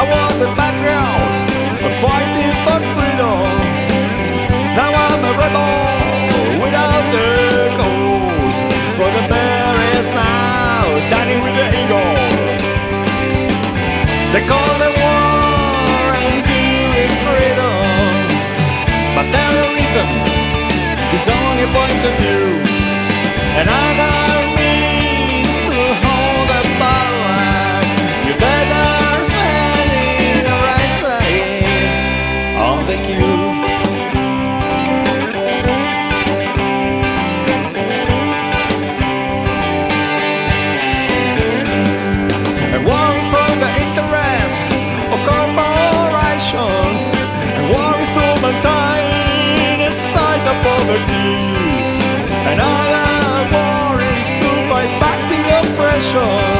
was a background, fighting for freedom. Now I'm a rebel without a cause. For the bear is now dining with the eagle. They call the war enduring freedom, but terrorism is only a point of view, and I of poverty. Another war is to fight back the oppression.